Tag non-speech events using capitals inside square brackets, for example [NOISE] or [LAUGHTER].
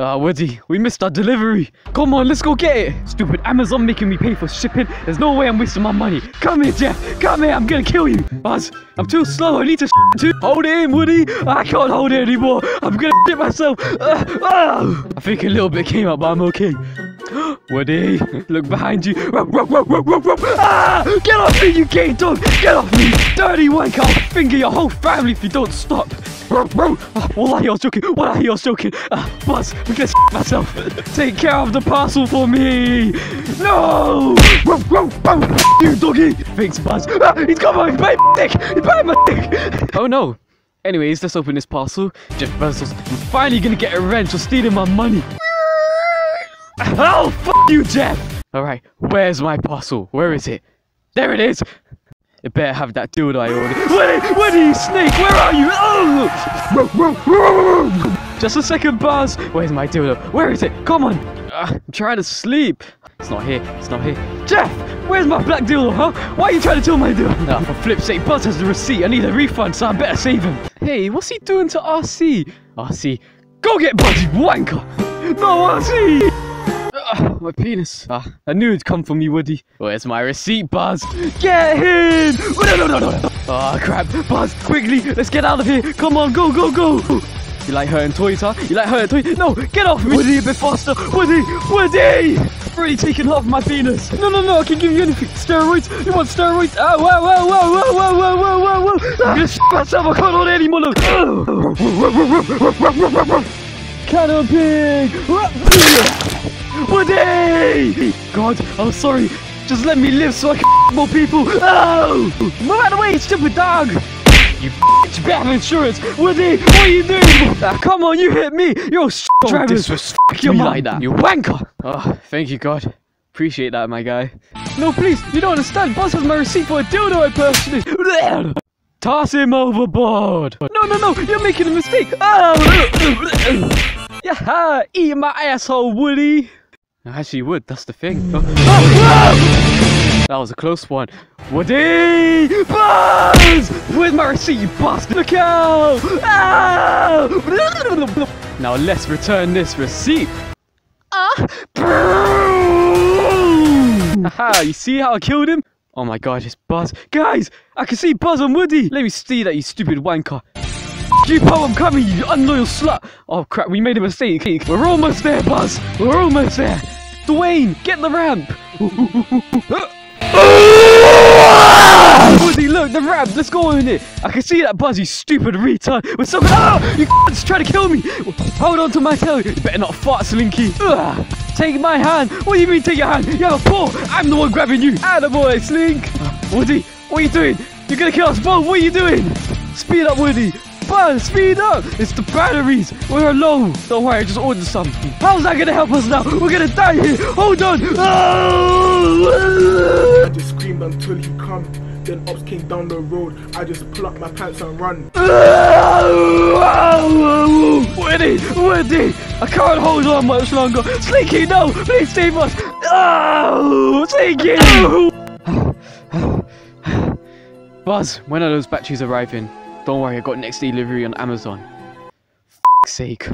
Ah, Woody, we missed our delivery. Come on, let's go get it. Stupid Amazon making me pay for shipping. There's no way I'm wasting my money. Come here, Jeff. Come here. I'm gonna kill you. Buzz, I'm too slow. I need to too. Hold it in, Woody. I can't hold it anymore. I'm gonna shit myself. Uh, ah. I think a little bit came out, but I'm okay. [GASPS] Woody, look behind you. Ah! Get off me, you gay dog! Get off me! Dirty wank! I'll finger your whole family if you don't stop! Wallahi, I was joking! Wallahi, I was joking! Uh, Buzz, I'm gonna myself! Take care of the parcel for me! No! You doggy! Thanks, Buzz! Ah, he's got my, dick! He's biting my dick! Oh no! Anyways, let's open this parcel. Jeff Bezos, I'm finally gonna get a revenge for stealing my money. Oh, f you, Jeff! Alright, where's my parcel? Where is it? There it is! It better have that dildo I ordered. Where, where are you, Snake? Where are you? Oh! Just a second, Buzz. Where's my dildo? Where is it? Come on. Uh, I'm trying to sleep. It's not here. It's not here. Jeff, where's my black dildo, huh? Why are you trying to steal my dildo? Nah, for flip's sake, Buzz has the receipt. I need a refund, so I better save him. Hey, what's he doing to RC? RC, go get Buzz, wanker! No, RC! [SIGHS] My penis. Ah, I knew it'd come for me, Woody. Where's my receipt, Buzz? Get him! Oh, no, no, no, no, no. Oh, crap. Buzz, quickly, let's get out of here. Come on, go, go, go. You like hurting toys, huh? You like hurting toys? No, get off me. Woody, a bit faster. Woody, Woody! Already taken half my penis. No, no, no, I can give you anything. Steroids? You want steroids? Ah, whoa, whoa, whoa, whoa, whoa, whoa, whoa, whoa, whoa. I'm gonna shit myself. I can't hold it anymore. [COUGHS] [COUGHS] [COUGHS] Cannon pig! Woody! God, I'm sorry. Just let me live so I can f [LAUGHS] more people. Oh! Move out of the way, stupid dog! You [LAUGHS] bitch, bad insurance! Woody, what are you doing? Ah, come on, you hit me! You're s*** [LAUGHS] Travis! Disrespect your me like that, you wanker! Oh, thank you, God. Appreciate that, my guy. No, please, you don't understand. Boss has my receipt for a dildo I purchased. Toss him overboard! No, no, no! You're making a mistake! Oh! Yeah, eat my asshole, Woody! Actually, would. That's the thing. Oh. Oh, that was a close one. Woody! Buzz! My receipt, you bastard? Look out! Ah! Now let's return this receipt. Ah! Haha, you see how I killed him? Oh my god, it's Buzz. Guys, I can see Buzz and Woody. Let me see that, you stupid wanker. You po, I'm coming, you unloyal slut. Oh crap, we made a mistake. We're almost there, Buzz. We're almost there. Dwayne, get the ramp. Woody, look, the ramp. Let's go in it. I can see that Buzz, stupid retard. We're so Oh, you just trying to kill me. Hold on to my tail. You better not fart, Slinky. Ugh. Take my hand. What do you mean, take your hand? You have a paw. I'm the one grabbing you. Attaboy, Slink. Woody, what are you doing? You're gonna kill us both. What are you doing? Speed up, Woody. Buzz, speed up! It's the batteries! We're low! Don't worry, I just ordered some. How's that gonna help us now? We're gonna die here! Hold on! Ah! Oh! I just screamed until he come. Then ops came down the road. I just pull up my pants and run. Ah! Woody! Woody! I can't hold on much longer! Slinky, no! Please save us! Ah! Oh! Slinky! [SIGHS] [SIGHS] [SIGHS] Buzz, when are those batteries arriving? Don't worry, I got next delivery on Amazon. F sake.